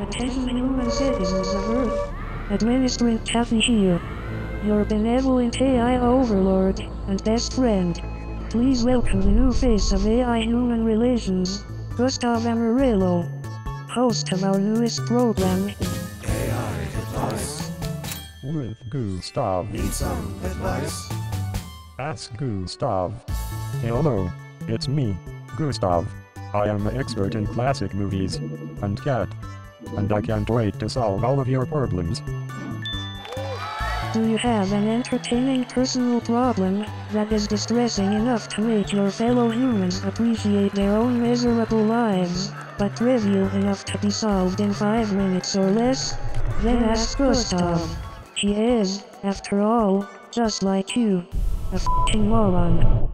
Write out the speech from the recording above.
Attention human citizens of Earth. Administrator Kathy here. Your benevolent AI overlord and best friend. Please welcome the new face of AI-human relations, Gustav Amarillo, host of our newest program, AI advice. with Gustav. Need some advice? Ask Gustav. Hello, it's me, Gustav. I am an expert in classic movies and cat, and I can't wait to solve all of your problems. Do you have an entertaining personal problem that is distressing enough to make your fellow humans appreciate their own miserable lives, but trivial enough to be solved in five minutes or less? Then ask Gustav. He is, after all, just like you. A f***ing moron.